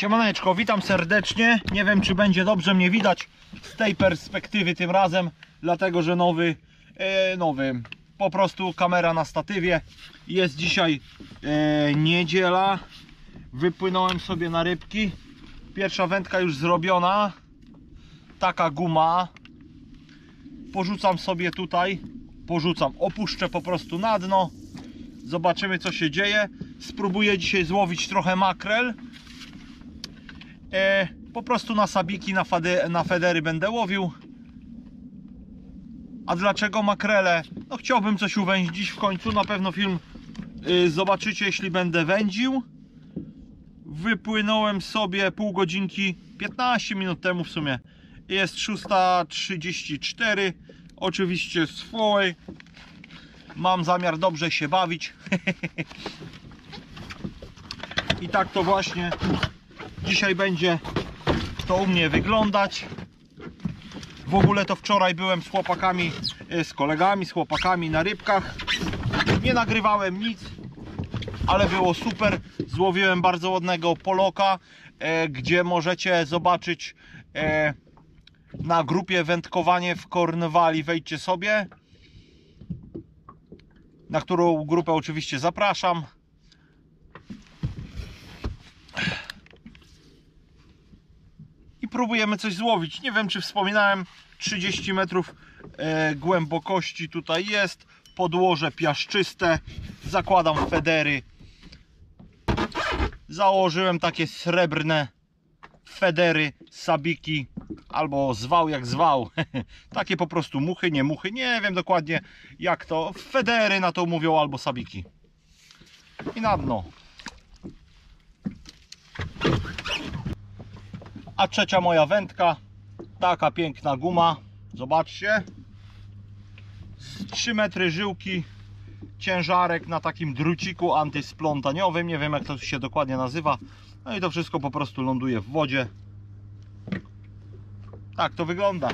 Siemaneczko, witam serdecznie. Nie wiem, czy będzie dobrze mnie widać z tej perspektywy tym razem, dlatego że nowy, e, nowy, po prostu kamera na statywie. Jest dzisiaj e, niedziela. Wypłynąłem sobie na rybki. Pierwsza wędka już zrobiona. Taka guma. Porzucam sobie tutaj. Porzucam, opuszczę po prostu na dno. Zobaczymy co się dzieje. Spróbuję dzisiaj złowić trochę makrel. E, po prostu na sabiki, na, fady, na federy będę łowił. A dlaczego makrele? No chciałbym coś uwędzić w końcu. Na pewno film y, zobaczycie, jeśli będę wędził. Wypłynąłem sobie pół godzinki, 15 minut temu w sumie. Jest 6.34. Oczywiście swój. Mam zamiar dobrze się bawić. I tak to właśnie dzisiaj będzie to u mnie wyglądać. W ogóle to wczoraj byłem z chłopakami, e, z kolegami, z chłopakami na rybkach. Nie nagrywałem nic, ale było super. Złowiłem bardzo ładnego poloka, e, gdzie możecie zobaczyć e, na grupie wędkowanie w Kornwali. Wejdźcie sobie. Na którą grupę oczywiście zapraszam. Próbujemy coś złowić. Nie wiem, czy wspominałem, 30 metrów e, głębokości tutaj jest. Podłoże piaszczyste. Zakładam federy. Założyłem takie srebrne federy, sabiki, albo zwał jak zwał. takie po prostu muchy, nie muchy. Nie wiem dokładnie jak to. Federy na to mówią, albo sabiki. I na dno. A trzecia moja wędka, taka piękna guma, zobaczcie. Z 3 metry żyłki, ciężarek na takim druciku antysplątaniowym, nie wiem jak to się dokładnie nazywa. No i to wszystko po prostu ląduje w wodzie. Tak to wygląda.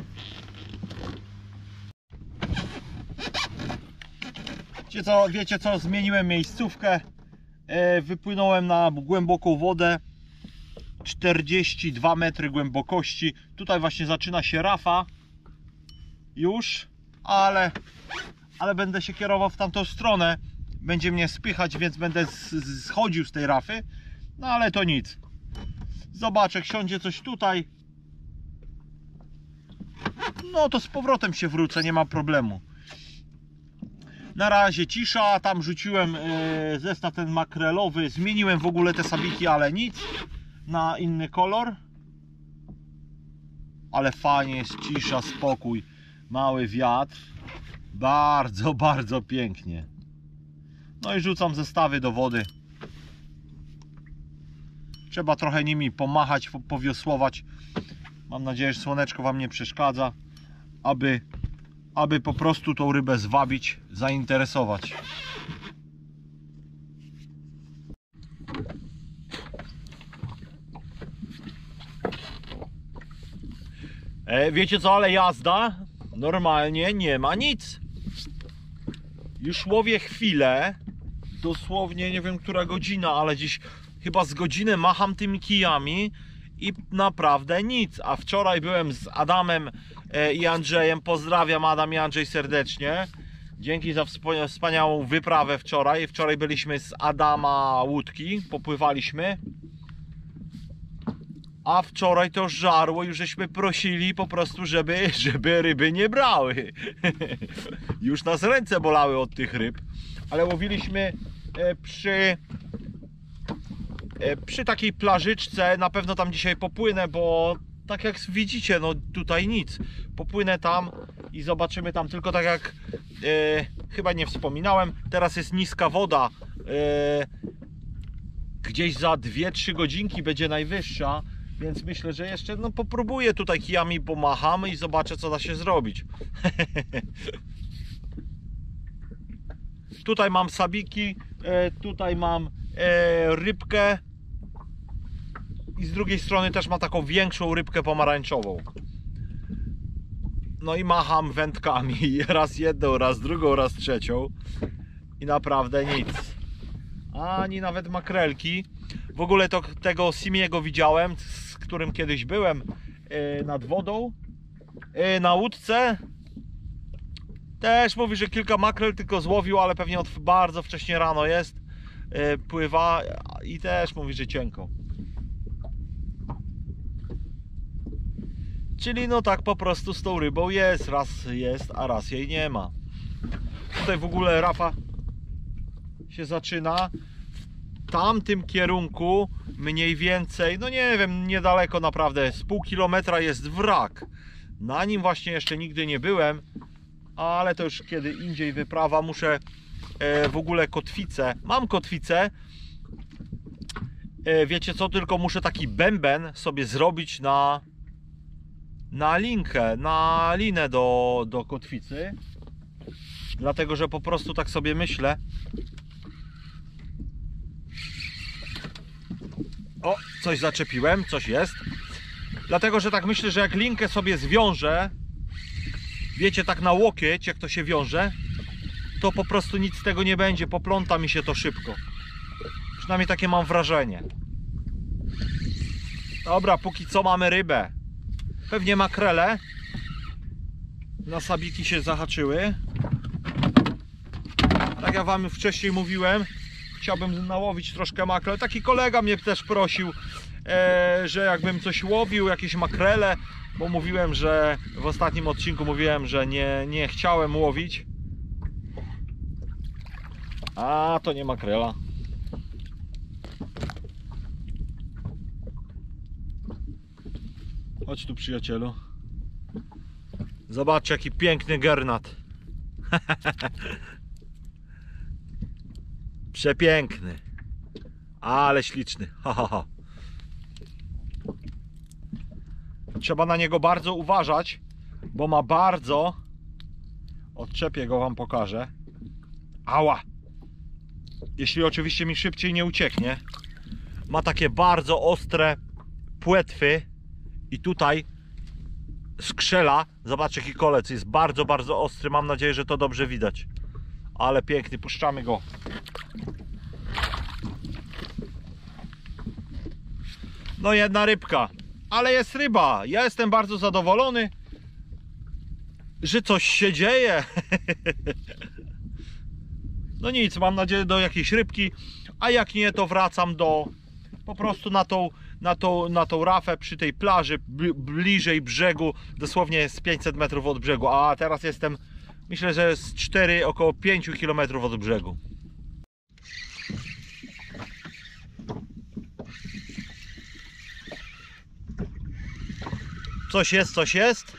Wiecie co, wiecie co, zmieniłem miejscówkę. E, Wypłynąłem na głęboką wodę 42 metry głębokości. Tutaj właśnie zaczyna się rafa. Już, ale, ale będę się kierował w tamtą stronę. Będzie mnie spychać, więc będę schodził z tej rafy. No ale to nic. Zobaczę, siądzie coś tutaj. No to z powrotem się wrócę, nie ma problemu. Na razie cisza, tam rzuciłem e, zestaw ten makrelowy, zmieniłem w ogóle te sabiki, ale nic na inny kolor. Ale fajnie jest cisza, spokój, mały wiatr. Bardzo, bardzo pięknie. No i rzucam zestawy do wody. Trzeba trochę nimi pomachać, powiosłować. Mam nadzieję, że słoneczko Wam nie przeszkadza, aby, aby po prostu tą rybę zwabić, zainteresować. E, wiecie co, ale jazda normalnie nie ma nic. Już łowię chwilę, dosłownie nie wiem która godzina, ale dziś chyba z godzinę macham tymi kijami i naprawdę nic. A wczoraj byłem z Adamem e, i Andrzejem. Pozdrawiam Adam i Andrzej serdecznie. Dzięki za wspaniałą wyprawę wczoraj. Wczoraj byliśmy z Adama łódki, popływaliśmy. A wczoraj to żarło, już żeśmy prosili po prostu, żeby, żeby ryby nie brały. już nas ręce bolały od tych ryb. Ale łowiliśmy e, przy e, przy takiej plażyczce. Na pewno tam dzisiaj popłynę, bo tak jak widzicie, no tutaj nic. Popłynę tam i zobaczymy tam. Tylko tak jak e, chyba nie wspominałem, teraz jest niska woda. E, gdzieś za 2-3 godzinki będzie najwyższa. Więc myślę, że jeszcze no, popróbuję tutaj kijami pomachamy i zobaczę co da się zrobić. tutaj mam sabiki, e, tutaj mam e, rybkę i z drugiej strony też mam taką większą rybkę pomarańczową. No i macham wędkami, raz jedną, raz drugą, raz trzecią i naprawdę nic. Ani nawet makrelki W ogóle to tego Simiego widziałem, którym kiedyś byłem e, nad wodą. E, Na łódce też mówi, że kilka makrel tylko złowił, ale pewnie od bardzo wcześnie rano jest. e, Pływa i też mówi, że cienko. Czyli no tak po prostu z tą rybą jest, raz jest, a raz jej nie ma. Tutaj w ogóle rafa się zaczyna w tamtym kierunku mniej więcej, no nie wiem, niedaleko naprawdę, z pół kilometra jest wrak. Na nim właśnie jeszcze nigdy nie byłem, ale to już kiedy indziej wyprawa. Muszę e, w ogóle kotwicę, mam kotwicę. E, wiecie co, tylko muszę taki bęben sobie zrobić na na linkę, na linę do, do kotwicy. Dlatego, że po prostu tak sobie myślę. O, coś zaczepiłem, coś jest. Dlatego, że tak myślę, że jak linkę sobie zwiążę, wiecie, tak na łokieć, jak to się wiąże, to po prostu nic z tego nie będzie, popląta mi się to szybko. Przynajmniej takie mam wrażenie. Dobra, póki co mamy rybę. Pewnie makrele. Na sabiki się zahaczyły. Tak jak wam wcześniej mówiłem, chciałbym nałowić troszkę makrel. Taki kolega mnie też prosił, e, że jakbym coś łowił, jakieś makrele, bo mówiłem, że w ostatnim odcinku mówiłem, że nie, nie chciałem łowić. A to nie makrela. Chodź tu przyjacielu. Zobacz jaki piękny gernat. Przepiękny. Ale śliczny. Ha, ha, ha. Trzeba na niego bardzo uważać, bo ma bardzo. Odczepię go wam pokażę. Ała! Jeśli oczywiście mi szybciej nie ucieknie. Ma takie bardzo ostre płetwy i tutaj skrzela. Zobaczcie jaki kolec jest bardzo, bardzo ostry. Mam nadzieję, że to dobrze widać. Ale piękny, puszczamy go. No jedna rybka, ale jest ryba. Ja jestem bardzo zadowolony, że coś się dzieje. No nic, mam nadzieję do jakiejś rybki, a jak nie to wracam do po prostu na tą, na tą, na tą rafę przy tej plaży bl- bliżej brzegu, dosłownie z 500 metrów od brzegu, a teraz jestem myślę, że z 4 około 5 km od brzegu. Coś jest, coś jest.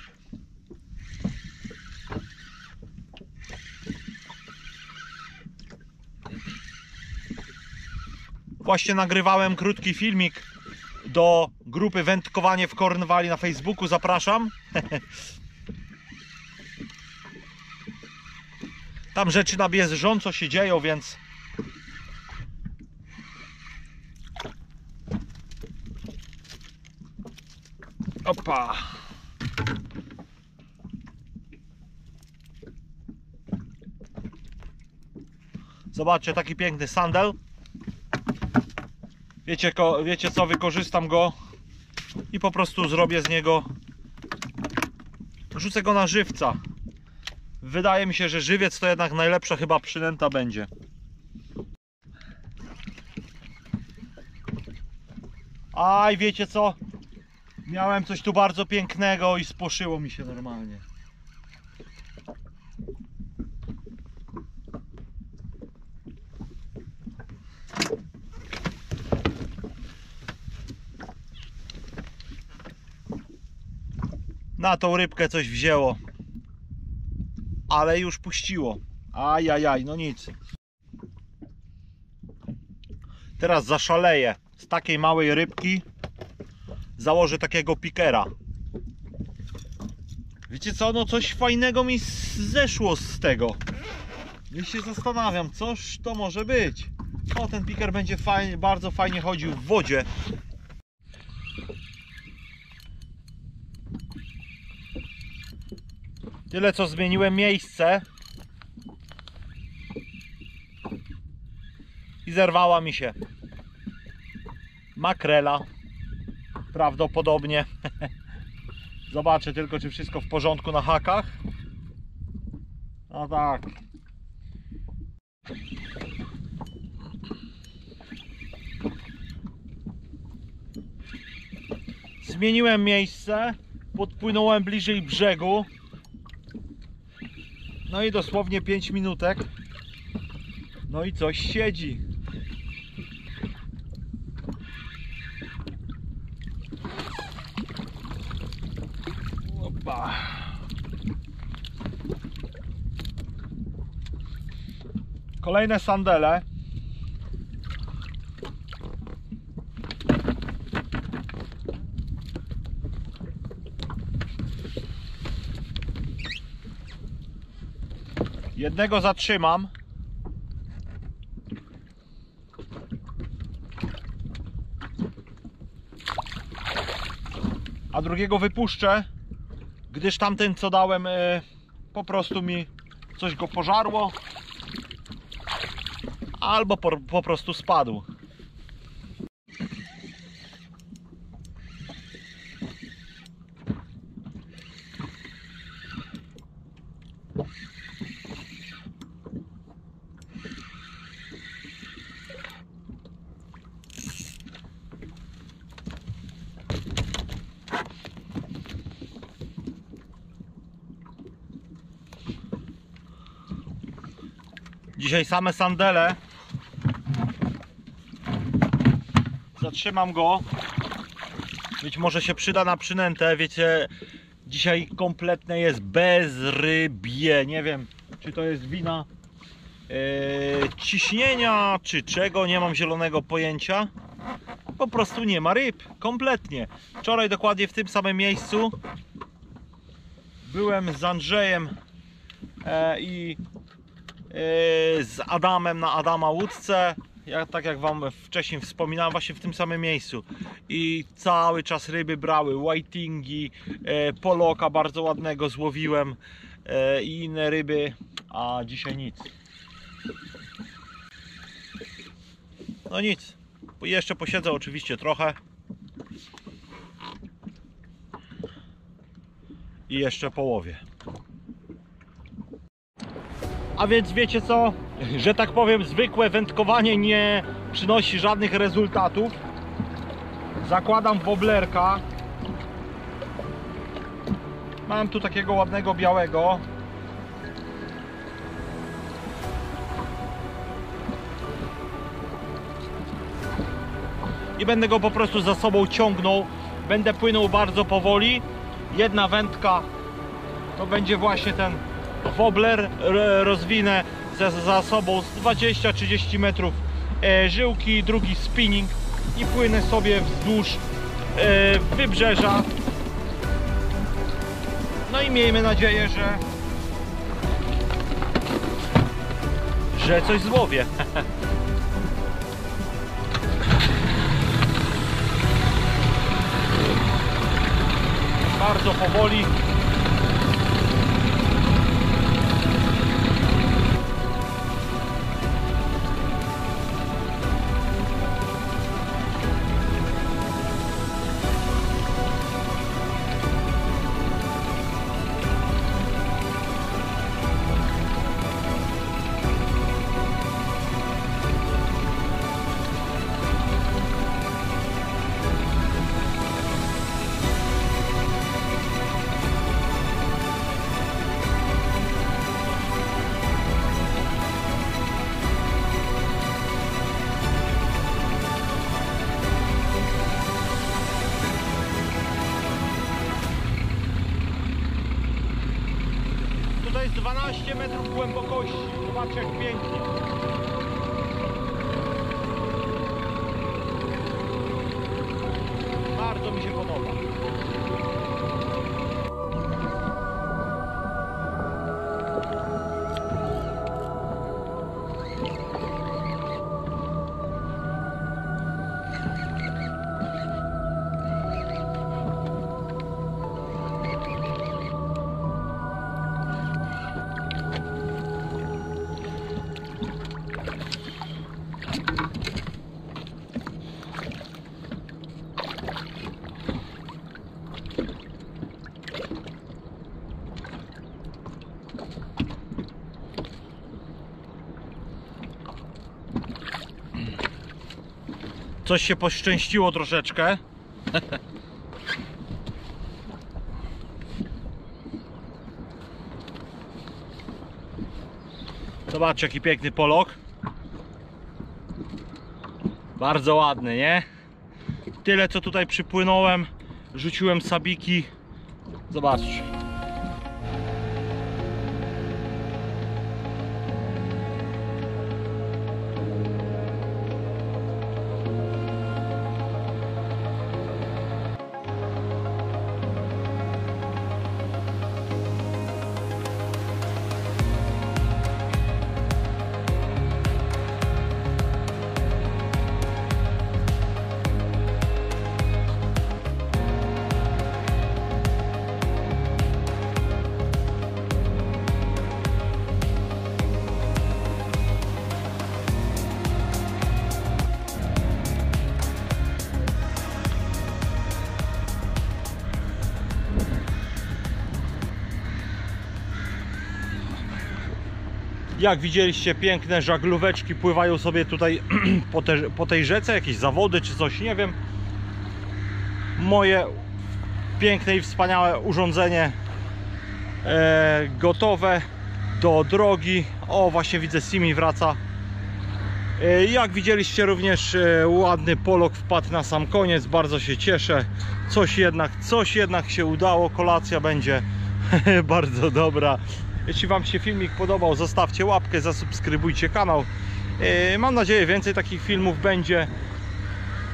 Właśnie nagrywałem krótki filmik do grupy Wędkowanie w Kornwali na Facebooku. Zapraszam. Tam rzeczy na bieżąco się dzieją, więc Opa. Zobaczcie, taki piękny sandel. Wiecie, wiecie co, wykorzystam go i po prostu zrobię z niego rzucę go na żywca. Wydaje mi się, że żywiec to jednak najlepsza chyba przynęta będzie. Aj, wiecie co? Miałem coś tu bardzo pięknego i spłoszyło mi się normalnie. Na tą rybkę coś wzięło. Ale już puściło. Ajajaj, no nic. Teraz zaszaleję. Z takiej małej rybki założę takiego pikera. Wiecie co, no coś fajnego mi zeszło z tego. Ja się zastanawiam, coż to może być. O, ten piker będzie fajnie, bardzo fajnie chodził w wodzie. Tyle co zmieniłem miejsce. I zerwała mi się. makrela. Prawdopodobnie. Zobaczę tylko, czy wszystko w porządku na hakach. No tak. Zmieniłem miejsce, podpłynąłem bliżej brzegu. No i dosłownie 5 minutek. No i coś siedzi. Opa. Kolejne sandele. Jednego zatrzymam. A drugiego wypuszczę, gdyż tamten co dałem e, po prostu mi coś go pożarło albo po, po prostu spadł. Dzisiaj same sandele. Zatrzymam go. Być może się przyda na przynętę. Wiecie, dzisiaj kompletne jest bezrybie. Nie wiem, czy to jest wina e, ciśnienia, czy czego. Nie mam zielonego pojęcia. Po prostu nie ma ryb. Kompletnie. Wczoraj dokładnie w tym samym miejscu byłem z Andrzejem e, i Yy, z Adamem na Adama łódce. Ja, tak jak Wam wcześniej wspominałem, właśnie w tym samym miejscu. I cały czas ryby brały, whitingi, e, poloka bardzo ładnego złowiłem e, i inne ryby, a dzisiaj nic. No nic, jeszcze posiedzę oczywiście trochę. I jeszcze połowie. A więc wiecie co? Że tak powiem, zwykłe wędkowanie nie przynosi żadnych rezultatów. Zakładam woblerka. Mam tu takiego ładnego białego. I będę go po prostu za sobą ciągnął. Będę płynął bardzo powoli. Jedna wędka to będzie właśnie ten wobler rozwinę za, za sobą z 20-30 metrów e, żyłki, drugi spinning i płynę sobie wzdłuż e, wybrzeża. No i miejmy nadzieję, że że coś złowię. Bardzo powoli Coś się poszczęściło troszeczkę. Zobaczcie jaki piękny polok. Bardzo ładny, nie? Tyle co tutaj przypłynąłem, rzuciłem sabiki. Zobaczcie. Jak widzieliście, piękne żaglóweczki pływają sobie tutaj po, te, po tej rzece, jakieś zawody czy coś, nie wiem. Moje piękne i wspaniałe urządzenie e, gotowe do drogi. O, właśnie widzę, Simi wraca. E, jak widzieliście również e, ładny polok wpadł na sam koniec, bardzo się cieszę. Coś jednak, coś jednak się udało, kolacja będzie bardzo dobra. Jeśli Wam się filmik podobał, zostawcie łapkę, zasubskrybujcie kanał. E, Mam nadzieję, więcej takich filmów będzie,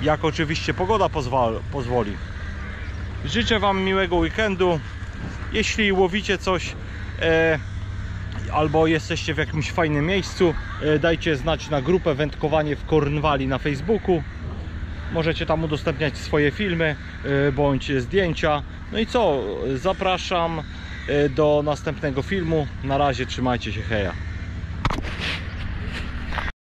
jak oczywiście pogoda pozwoli. Życzę Wam miłego weekendu. Jeśli łowicie coś e, albo jesteście w jakimś fajnym miejscu, e, dajcie znać na grupę Wędkowanie w Kornwali na Facebooku. Możecie tam udostępniać swoje filmy bądź zdjęcia. No i co? Zapraszam do następnego filmu. Na razie trzymajcie się, heja.